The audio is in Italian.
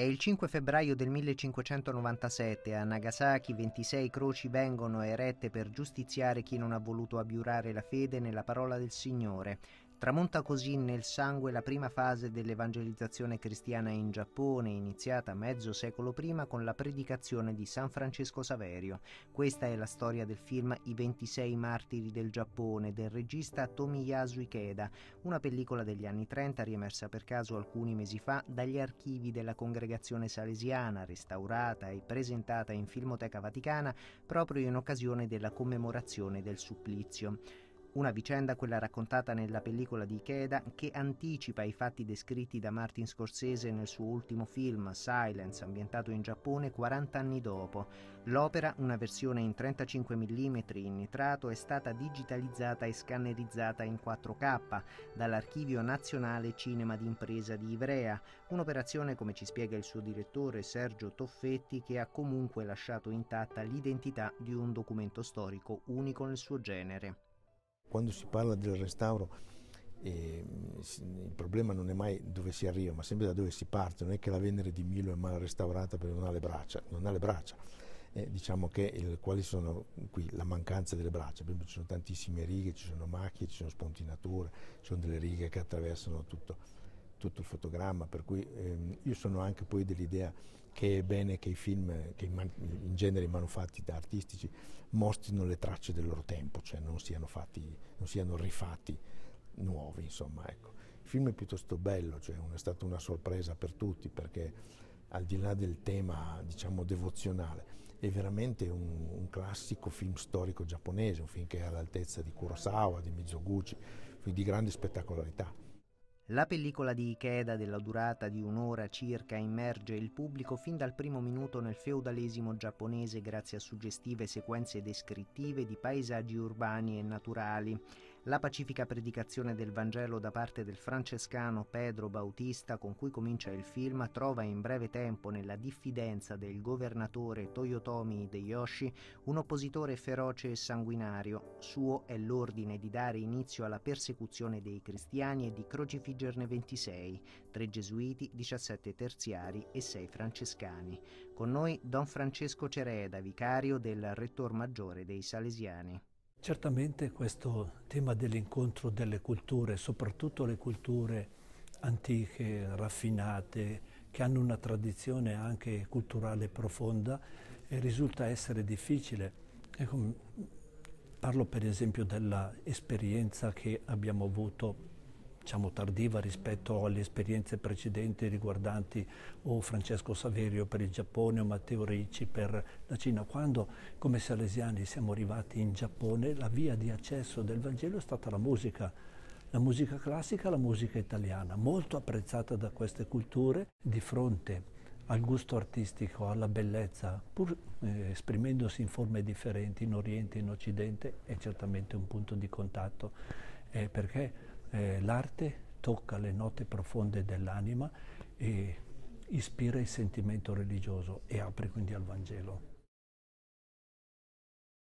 il 5 febbraio del 1597 a Nagasaki 26 croci vengono erette per giustiziare chi non ha voluto abiurare la fede nella parola del Signore. Tramonta così nel sangue la prima fase dell'evangelizzazione cristiana in Giappone, iniziata mezzo secolo prima con la predicazione di San Francesco Saverio. Questa è la storia del film I 26 martiri del Giappone del regista Tomiyasu Ikeda, una pellicola degli anni 30 riemersa per caso alcuni mesi fa dagli archivi della congregazione salesiana, restaurata e presentata in Filmoteca Vaticana proprio in occasione della commemorazione del supplizio. Una vicenda, quella raccontata nella pellicola di Ikeda, che anticipa i fatti descritti da Martin Scorsese nel suo ultimo film, Silence, ambientato in Giappone 40 anni dopo. L'opera, una versione in 35 mm in nitrato, è stata digitalizzata e scannerizzata in 4K dall'Archivio Nazionale Cinema d'Impresa di Ivrea, un'operazione, come ci spiega il suo direttore Sergio Toffetti, che ha comunque lasciato intatta l'identità di un documento storico unico nel suo genere. Quando si parla del restauro eh, il problema non è mai dove si arriva, ma sempre da dove si parte. Non è che la Venere di Milo è mal restaurata perché non ha le braccia, non ha le braccia. Eh, diciamo che il, quali sono qui la mancanza delle braccia, ci sono tantissime righe, ci sono macchie, ci sono spontinature, ci sono delle righe che attraversano tutto tutto il fotogramma, per cui ehm, io sono anche poi dell'idea che è bene che i film, che in genere i manufatti artistici mostrino le tracce del loro tempo, cioè non siano, fatti, non siano rifatti nuovi, insomma, ecco. Il film è piuttosto bello, cioè è stata una sorpresa per tutti perché al di là del tema, diciamo, devozionale, è veramente un, un classico film storico giapponese, un film che è all'altezza di Kurosawa, di Mizoguchi, di grande spettacolarità. La pellicola di Ikeda della durata di un'ora circa immerge il pubblico fin dal primo minuto nel feudalesimo giapponese grazie a suggestive sequenze descrittive di paesaggi urbani e naturali. La pacifica predicazione del Vangelo da parte del francescano Pedro Bautista con cui comincia il film trova in breve tempo nella diffidenza del governatore Toyotomi Hideyoshi un oppositore feroce e sanguinario. Suo è l'ordine di dare inizio alla persecuzione dei cristiani e di crocifiggere leggerne 26, 3 gesuiti, 17 terziari e 6 francescani. Con noi Don Francesco Cereda, vicario del rettor maggiore dei Salesiani. Certamente questo tema dell'incontro delle culture, soprattutto le culture antiche, raffinate, che hanno una tradizione anche culturale profonda, eh, risulta essere difficile. Ecco, parlo per esempio dell'esperienza che abbiamo avuto diciamo, tardiva rispetto alle esperienze precedenti riguardanti o Francesco Saverio per il Giappone o Matteo Ricci per la Cina. Quando come salesiani siamo arrivati in Giappone la via di accesso del Vangelo è stata la musica, la musica classica, la musica italiana, molto apprezzata da queste culture di fronte al gusto artistico, alla bellezza, pur eh, esprimendosi in forme differenti in Oriente e in Occidente, è certamente un punto di contatto, eh, perché eh, l'arte tocca le note profonde dell'anima e ispira il sentimento religioso e apre quindi al Vangelo.